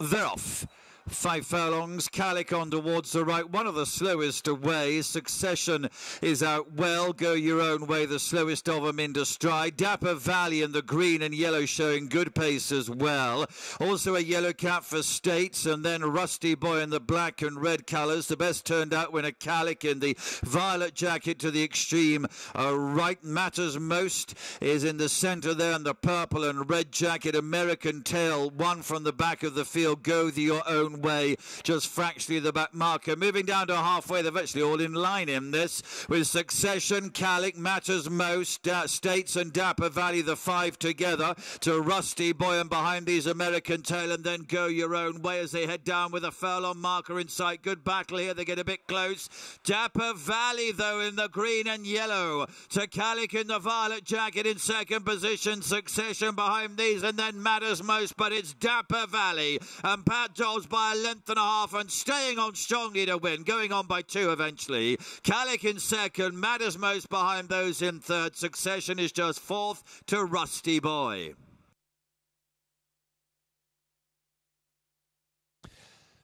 They're off. Five furlongs, Calic on towards the right, one of the slowest away. Succession is out well, go your own way, the slowest of them into stride. Dapper Valley in the green and yellow showing good pace as well. Also a yellow cap for States, and then Rusty Boy in the black and red colours. The best turned out when a Calic in the violet jacket to the extreme uh, right. Matters most is in the centre there in the purple and red jacket. American Tail, one from the back of the field. Go your own way, just fractionally the back marker. Moving down to halfway, they're virtually all in line in this with Succession, Calic, Matters Most, uh, States and Dapper Valley, the five together to Rusty Boy and behind these American Tail and then go your own way as they head down with a furlong marker in sight. Good battle here. They get a bit close. Dapper Valley, though, in the green and yellow to Calic in the violet jacket in second position. Succession behind these and then Matters Most, but it's Dapper Valley and Pat Dobbs by a length and a half and staying on strongly to win, going on by two eventually. Calic in second, Matters most behind those in third. Succession is just fourth to Rusty Boy.